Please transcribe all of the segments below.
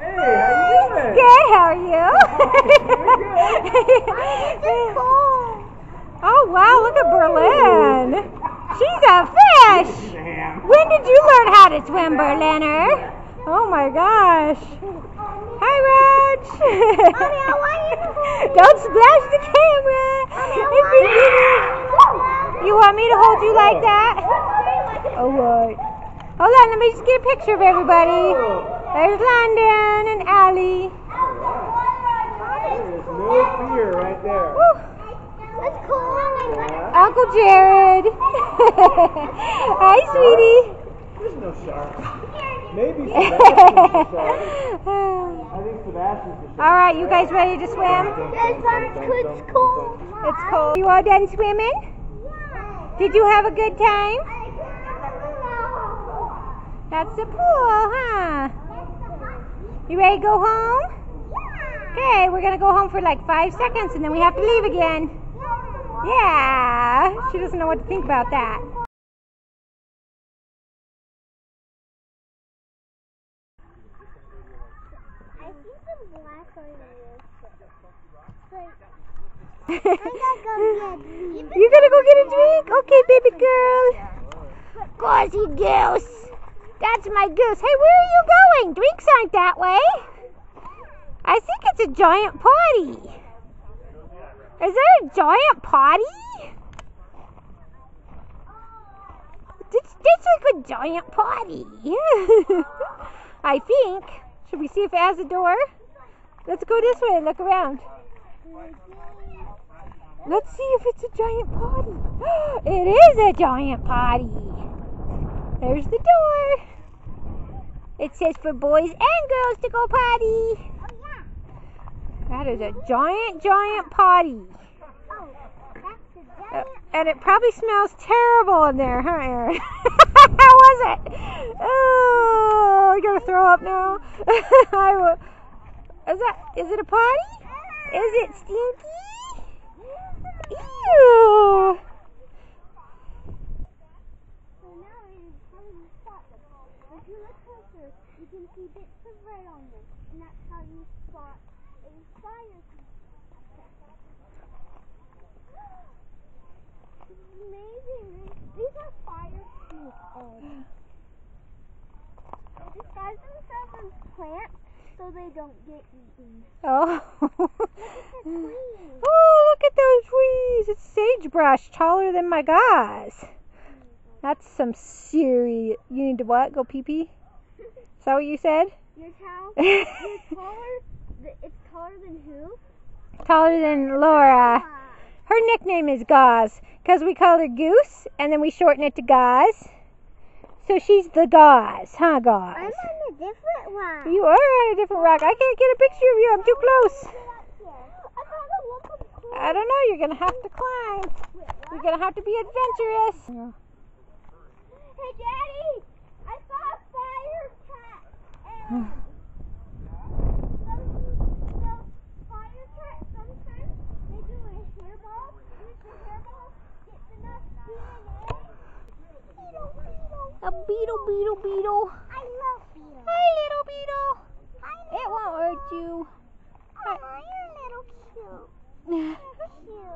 Hey, how are you doing? Good, how are you? oh wow, look at Berlin. She's a fish. She's a ham. When did you learn how to swim, Berliner? Oh my gosh. Hi, Raj. Don't splash the camera. You want me to hold you like that? Alright. Hold on, let me just get a picture of everybody. There's London and Allie. There's no fear right there. Woo. That's cool. Uncle Jared. Hi, sweetie. There's no shark. Maybe Sebastian's the shark. I think Sebastian's the shark. All right, you guys ready to swim? It's cool. It's cold. You all done swimming? Yeah. Did you have a good time? That's the pool, huh? You ready to go home? Yeah! Okay, we're gonna go home for like five seconds and then we have to leave again. Yeah, she doesn't know what to think about that. I see some black on you gonna go get a drink? Okay, baby girl. Gauzy goose. That's my goose. Hey, where are you going? Drinks aren't that way. I think it's a giant potty. Is there a giant potty? This, this like a giant potty. I think. Should we see if it has a door? Let's go this way and look around. Let's see if it's a giant potty. It is a giant potty. There's the door. It says for boys and girls to go potty. That is a giant, giant potty. Uh, and it probably smells terrible in there, huh, Erin? How was it? Oh, I gotta throw up now. I will. Is that? Is it a potty? Is it stinky? Ew. If you look closer, you can see bits of red on them, and that's how you spot a fire. Amazing. These are fire snakes. They disguise themselves as plants so they don't get eaten. Oh. trees. oh, look at those trees. It's sagebrush taller than my gauze. That's some serious. You need to what? Go pee pee? Is that what you said? Your cow is taller. It's taller than who? taller than Laura. Her nickname is Gauze because we call her Goose and then we shorten it to Gauze. So she's the Gauze, huh, Gauze? I'm on a different one. You are on a different rock. I can't get a picture of you. I'm too close. I don't know. You're gonna have to climb. You're gonna have to be adventurous. Hey, Daddy! I saw a fire cat. And some, some fire cat, sometimes they do a hairball. And if the hairball gets enough DNA, beetle, beetle. A beetle, beetle, beetle. I love beetles. Hi, little beetle. Hi, It won't hurt you. Oh, you're a little cute. Cute.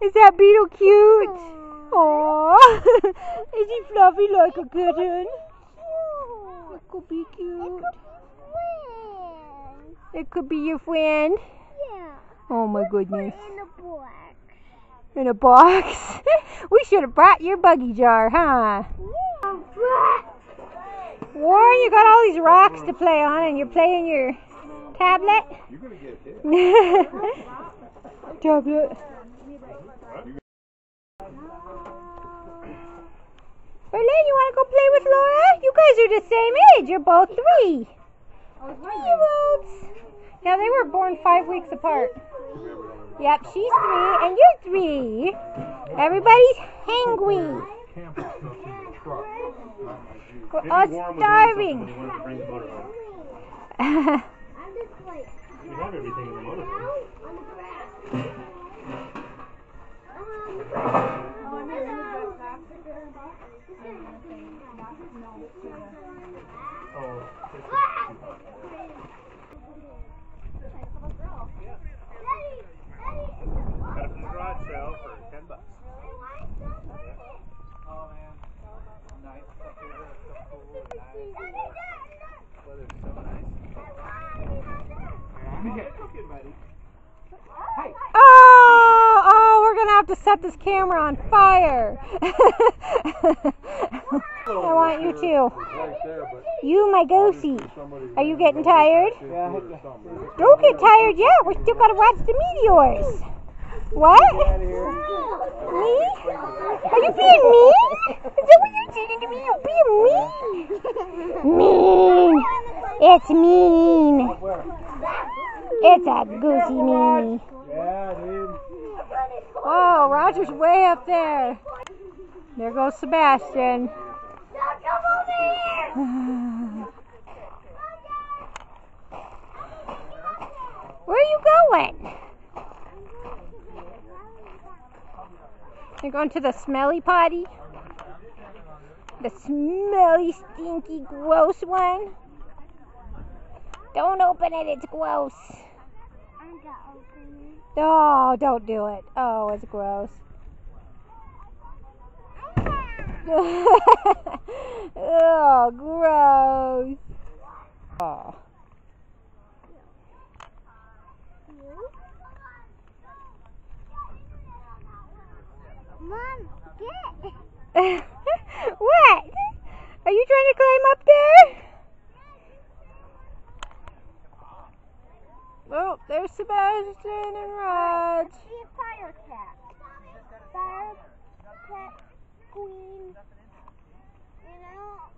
Is that beetle cute? Aww. Oh. Is he fluffy like a kitten? It could be It cute. could be. It could be your friend. Yeah. Oh my goodness. in the box. In a box. we should have brought your buggy jar, huh? Yeah. Warren, you got all these rocks to play on and you're playing your tablet? You're gonna get hit. tablet. Guys are the same age. You're both three. Three-year-olds. Yeah, they were born five weeks apart. Yep, she's three and you're three. Everybody's hangry. We're all starving. I'm just We have everything in the motorhome. on the grass. Um, Oh, this camera on fire. I want you but You, my somebody. Are you getting tired? Don't get tired yet. We're still gotta watch the meteors. What? Me? Are you being mean? Is that what you're saying to me? You're being mean? Mean. It's mean. Where? It's a goosey meanie. Yeah, dude. Oh, Roger's way up there. There goes Sebastian. Where are you going? You're going to the smelly potty? The smelly, stinky, gross one? Don't open it, it's gross. I'm gonna open it. Oh, don't do it. Oh, it's gross. Oh, gross. Oh. Mom, get. what? Are you trying to climb up there? Oh, there's Sebastian and Raj. Fire cat. Fire cat queen. You know.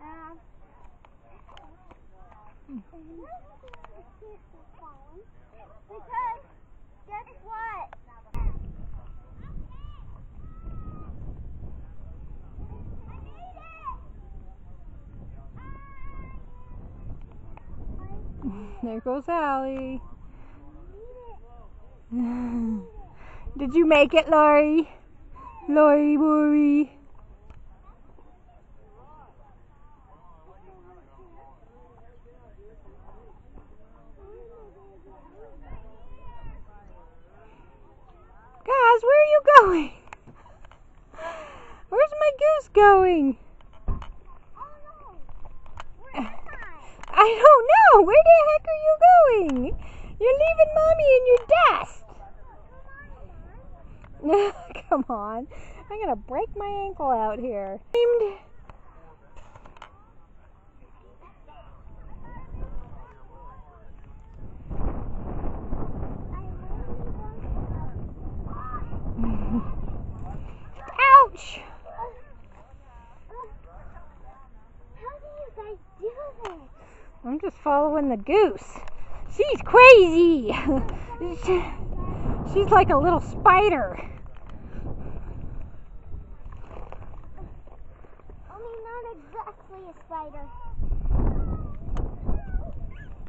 Um. Because guess what? There goes Allie. Did you make it, Lori? Lori, Lori. Guys, where are you going? Where's my goose going? I oh, don't know. Where the heck are you going? You're leaving mommy in your desk. Come on. I'm going to break my ankle out here. Ouch! How do you guys do this? I'm just following the goose. She's crazy. She's like a little spider. Only not exactly a spider.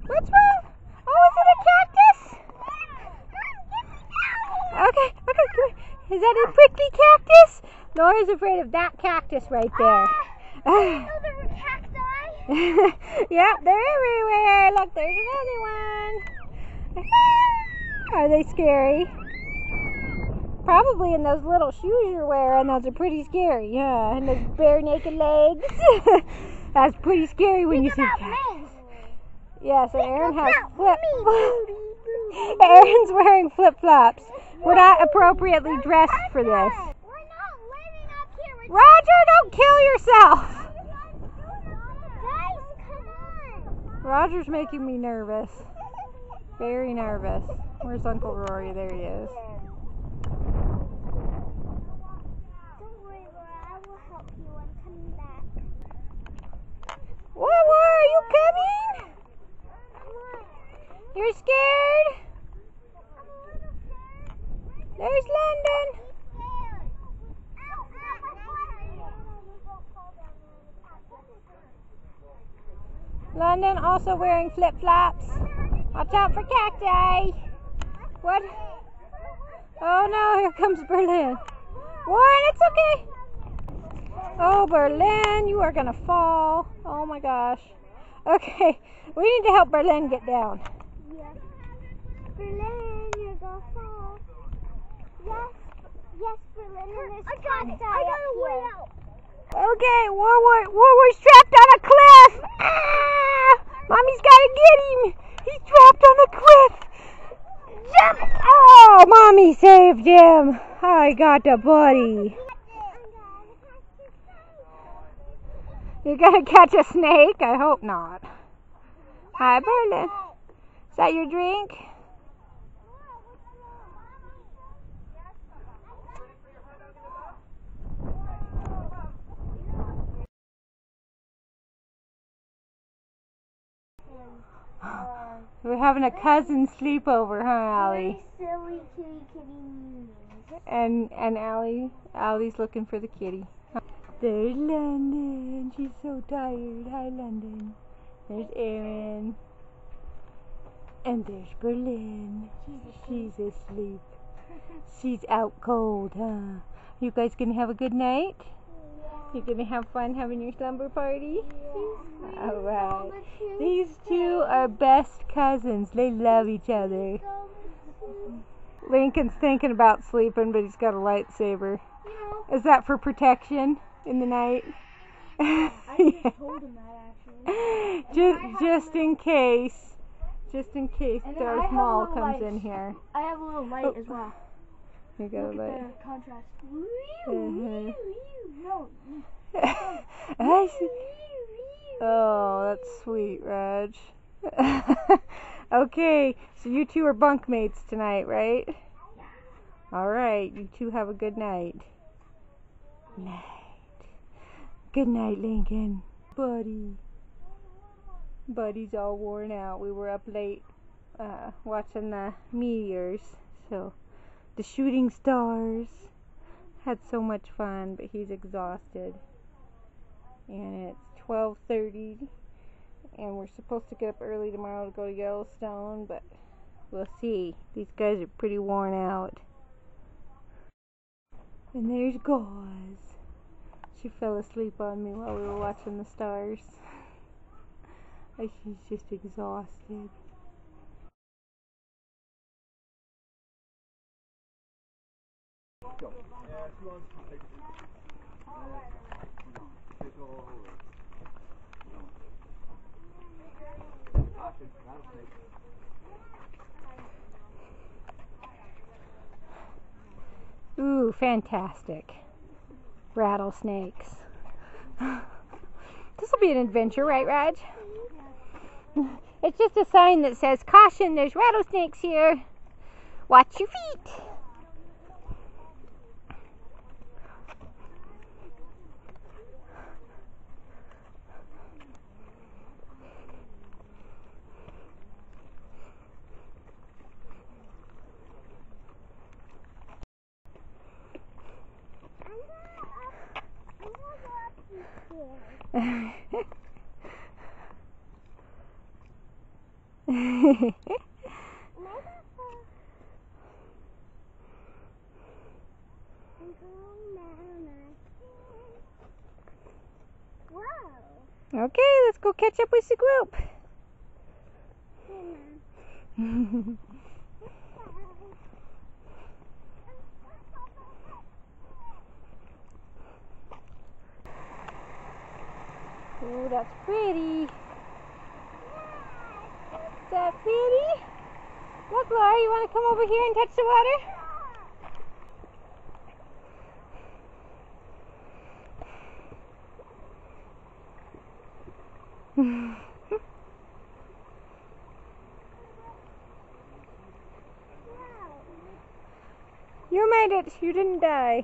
What's wrong? Oh, is it a cactus? Okay, okay, here. Is that a prickly cactus? Laura's afraid of that cactus right there. Oh, there were cacti. yep, they're everywhere. Look, there's another one. Are they scary? Probably in those little shoes you're wearing. Those are pretty scary. Yeah, and those bare naked legs. That's pretty scary when you see me. Yes, and Erin has flip. me, booty, booty. Erin's wearing flip flops. We're not appropriately dressed for this. We're not living up here. Roger, don't kill yourself. Guys, come on. Roger's making me nervous. Very nervous. Where's Uncle Rory? There he is. Back. Whoa, are you coming? You're scared. There's London. London also wearing flip flops. Watch out for cacti. What? Oh no, here comes Berlin. Warren, it's okay. Oh, Berlin, you are gonna fall. Oh my gosh. Okay, we need to help Berlin get down. Yes. Berlin, you're gonna fall. Yes. Yes, Berlin, and there's I got it. I got a way out. Okay, Warward, Warward's trapped on a cliff. Ah! Mommy's gotta get him. He's trapped on a cliff. him! Oh, mommy saved him. I got the buddy. You're gonna catch a snake? I hope not. Hi, Berlin. Is that your drink? We're having a cousin sleepover, huh, Allie? Silly kitty kitty. And and Allie, Allie's looking for the kitty. There's London. She's so tired. Hi, London. There's Erin. And there's Berlin. She's asleep. She's out cold, huh? You guys gonna have a good night? You're gonna have fun having your slumber party? Alright. These two are best cousins. They love each other. Lincoln's thinking about sleeping, but he's got a lightsaber. Is that for protection in the night? I told him that actually. just, just in case. Just in case And then I Darth Maul comes light. in here. I have a little light Oh. as well. You got a Look at the contrast. Oh, that's sweet, Raj. okay, so you two are bunkmates tonight, right? All right, you two have a good night. Night. Good night, Lincoln. Buddy. Buddy's all worn out. We were up late uh, watching the meteors, so the shooting stars. Had so much fun, but he's exhausted. And it's 12:30 and we're supposed to get up early tomorrow to go to Yellowstone, but we'll see. These guys are pretty worn out. And there's Gauze. She fell asleep on me while we were watching the stars. She's just exhausted. Ooh, fantastic. Rattlesnakes. This will be an adventure, right, Raj? It's just a sign that says, Caution, there's rattlesnakes here. Watch your feet. Whoa. okay, let's go catch up with the group. Ooh, that's pretty. Is that pretty? Look, Laura, you want to come over here and touch the water? you made it. You didn't die.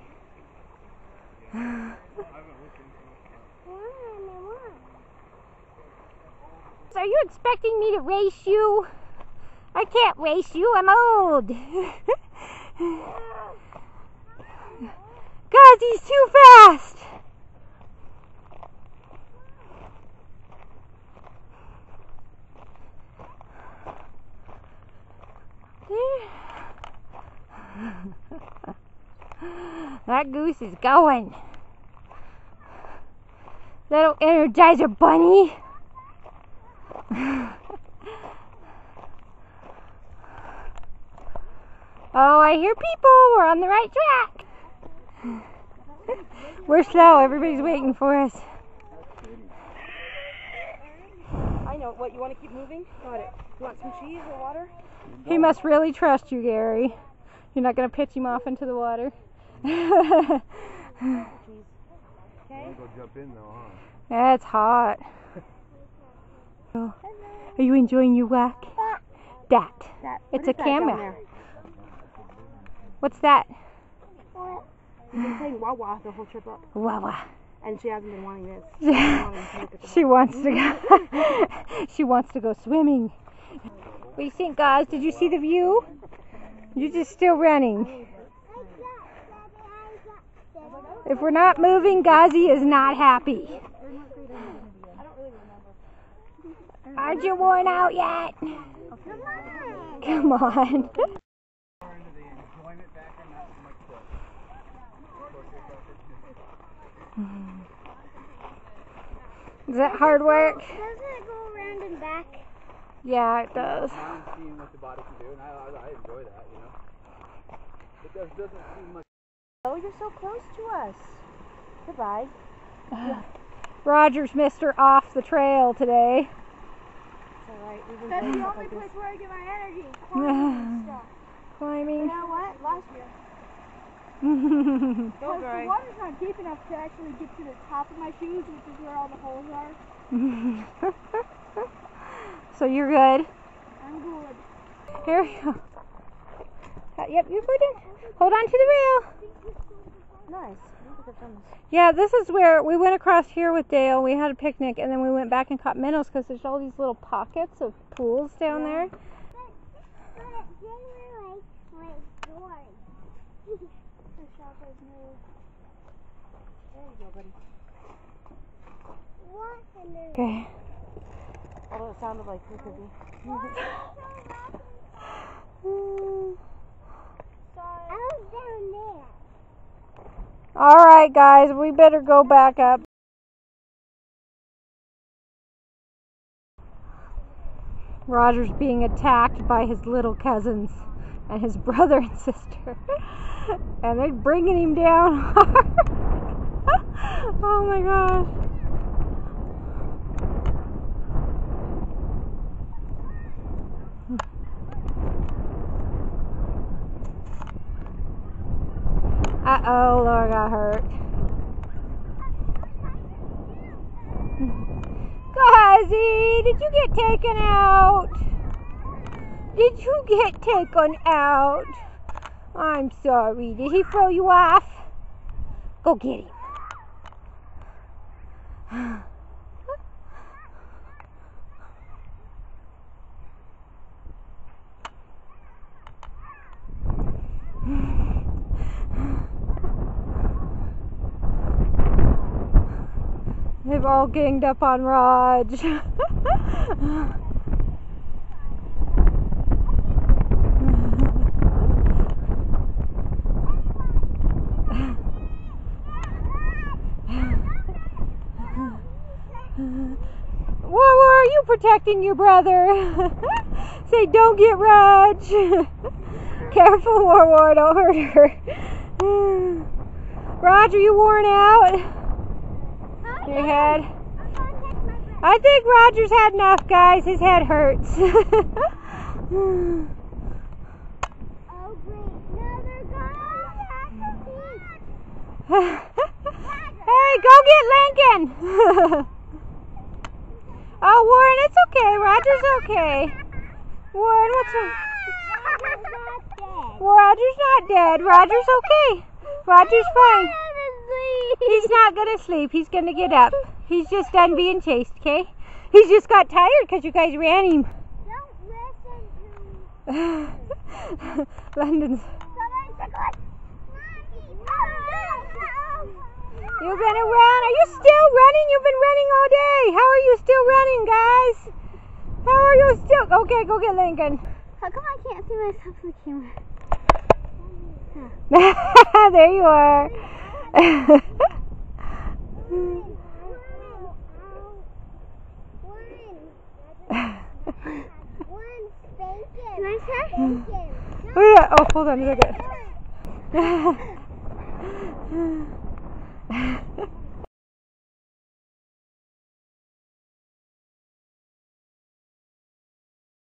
Are you expecting me to race you? I can't race you. I'm old. God, he's too fast. that goose is going. Little Energizer Bunny. oh, I hear people. We're on the right track. We're slow. Everybody's waiting for us. I know. What, you want to keep moving? Got it. You want some cheese or water? He must really trust you, Gary. You're not going to pitch him off into the water. I'm gonna go jump in though, huh? That's hot. Oh, Are you enjoying your walk? Dat. That, It's what a that camera. What's that? We've been playing Wawa the whole trip up, Wawa. and she hasn't been wanting this. She's wanting to look at the she wants to go. she wants to go swimming. What do you think, guys? Did you see the view? You're just still running. If we're not moving, Gazi is not happy. Aren't you worn out yet? Come on. Is that hard work? Doesn't it go around and back? Yeah, it does. mind seeing what the body can do, and I, I, I enjoy that, you know. It does, doesn't seem much. Oh, you're so close to us. Goodbye. Roger's missed her off the trail today. It's alright. That's the only like place this. where I get my energy. Climbing and stuff. You know what? Last year. Go, Because the water's not deep enough to actually get to the top of my shoes, which is where all the holes are. so you're good. I'm good. Here we go. Uh, yep, you're good. Hold on to the rail. Nice. Look at them. Yeah, this is where we went across here with Dale. We had a picnic, and then we went back and caught minnows because there's all these little pockets of pools down there. But they were like, like doors. the shop has no. There you go, buddy. What? And then. Okay. Although it sounded like it could be. I was down there. All right, guys, we better go back up. Roger's being attacked by his little cousins and his brother and sister. And they're bringing him down hard. oh my gosh. Uh oh, Laura got hurt. Gazi, did you get taken out? Did you get taken out? I'm sorry. Did he throw you off? Go get him. They've all ganged up on Raj. Whoa, are you protecting your brother? Say, don't get Raj. Careful, War War, don't hurt her. Raj, are you worn out? Your head? I'm gonna catch my breath. I think Roger's had enough, guys. His head hurts. Oh, great. No, they're gone. That's a beach. hey, go get Lincoln. oh, Warren, it's okay. Roger's okay. Warren, what's wrong? Roger's not dead. Roger's not dead. Roger's okay. Roger's fine. He's not gonna sleep. He's gonna get up. He's just done being chased, okay? He's just got tired because you guys ran him. Don't listen to London's. someone tickle it. You're gonna run. Are you still running? You've been running all day. How are you still running, guys? How are you still? Okay, go get Lincoln. How come I can't see myself in the camera? there you are. Oh, hold on a second.